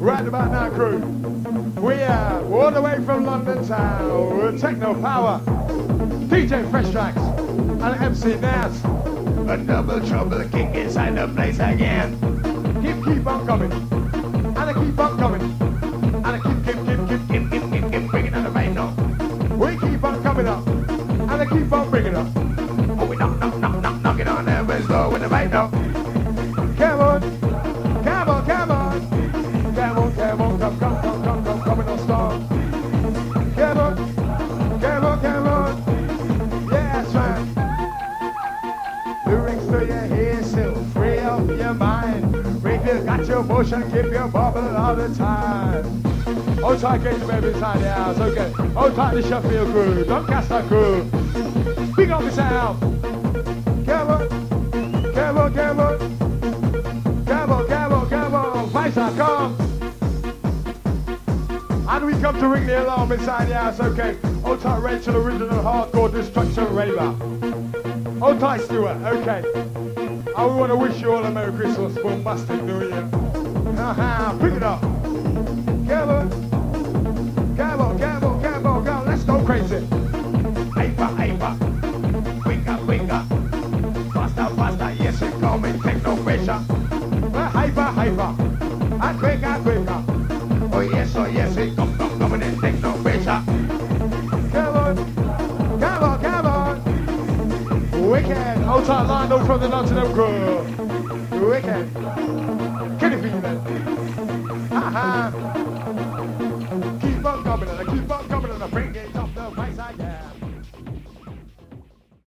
right about now, crew. We are all the way from London town. We're Techno Power, DJ Fresh Tracks, and MC Nas. A double trouble kick inside the place again. Keep, keep on coming, and I keep on coming, and I keep, keep, keep, keep, keep, keep, keep, keep bringing on the rain now. We keep on coming up, and I keep on bringing up. Oh, we knock, knock, knock, knock, knocking on every door with the rain now. Your head, free up your mind. You got your motion, keep your bubble all the time. Try to get them every inside the house, okay. Oh, tight the Sheffield crew, Doncaster crew. Big up the sound. Come on, come on, come on. Come on, come. And we come to ring the alarm inside the house, okay. Oh, tight Rachel, original hardcore destruction raver. Oh, tight Stuart, okay. We want to wish you all a Merry Christmas, bombastic New Year. Ha pick it up. Come. Come come on, come on, come on. Let's go crazy. Hyper, hyper. Quicker, quicker. Faster, faster. Yes, it's coming. Take no pressure. Hyper, hyper. And quicker, quicker. Oh, yes, oh, yes, come, come, coming and take no pressure. Wicked. Hold tight, Lionel from the Nottingham crew. Wicked. Can you feel it? Ha-ha. Keep on coming and I keep on coming and I bring it up the price again.